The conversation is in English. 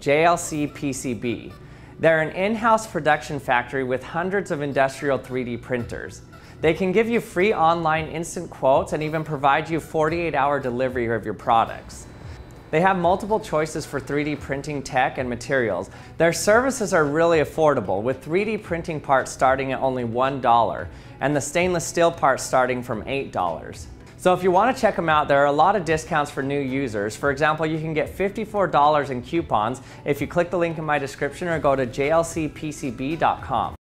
JLC PCB. They're an in-house production factory with hundreds of industrial 3D printers. They can give you free online instant quotes and even provide you 48-hour delivery of your products. They have multiple choices for 3D printing tech and materials. Their services are really affordable, with 3D printing parts starting at only $1 and the stainless steel parts starting from $8. So if you want to check them out, there are a lot of discounts for new users. For example, you can get $54 in coupons if you click the link in my description or go to jlcpcb.com.